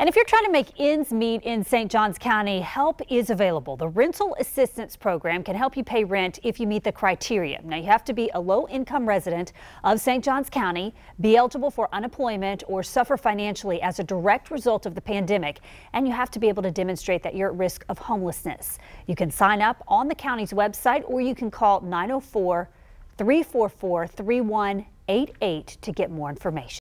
And if you're trying to make ends meet in St. Johns County, help is available. The Rental Assistance Program can help you pay rent if you meet the criteria. Now, you have to be a low income resident of St. Johns County, be eligible for unemployment, or suffer financially as a direct result of the pandemic. And you have to be able to demonstrate that you're at risk of homelessness. You can sign up on the county's website or you can call 904 344 3188 to get more information.